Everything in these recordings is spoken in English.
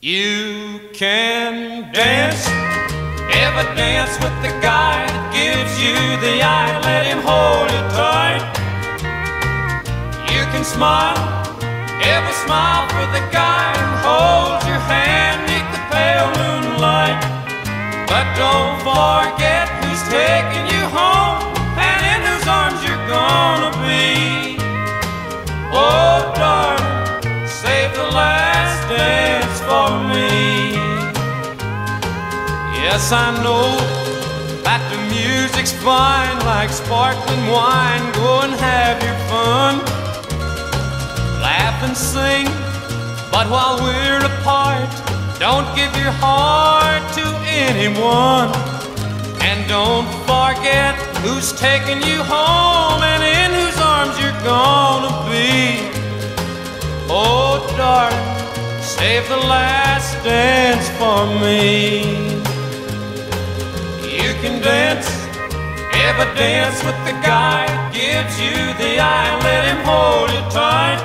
You can dance, ever dance with the guy that gives you the eye, let him hold you tight. You can smile, ever smile for the guy who holds your hand neath the pale moonlight. But don't forget Yes, I know that the music's fine like sparkling wine. Go and have your fun, laugh and sing. But while we're apart, don't give your heart to anyone. And don't forget who's taking you home and in whose arms you're gonna be. Oh, darling, save the last dance for me. You can dance, ever dance with the guy gives you the eye, let him hold you tight.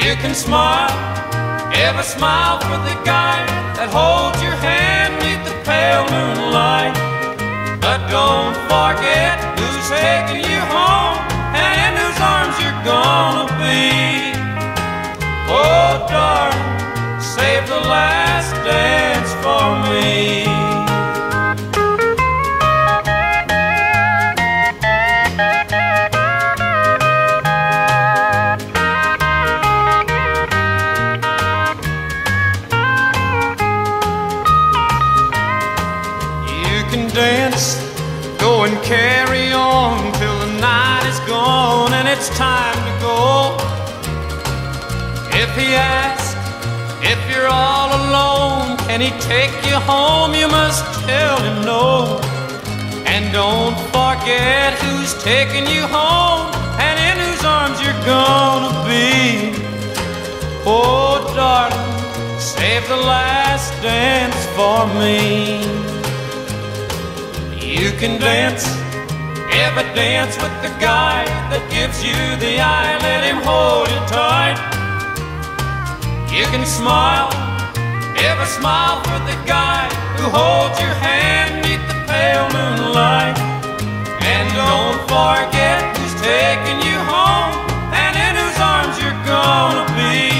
You can smile, ever smile for the guy that holds your hand neath the pale moonlight. But don't forget who's taking you home and in whose arms you're gonna be. Oh, darling, save the last dance for me. Dance, go and carry on till the night is gone and it's time to go. If he asks if you're all alone, can he take you home? You must tell him no. And don't forget who's taking you home and in whose arms you're gonna be. Oh, darling, save the last dance for me. You can dance, ever dance with the guy that gives you the eye, let him hold you tight. You can smile, ever smile for the guy who holds your hand neath the pale moonlight. And don't forget who's taking you home and in whose arms you're gonna be.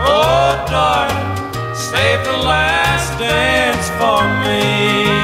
Oh, darling, save the last dance for me.